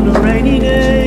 on a rainy day.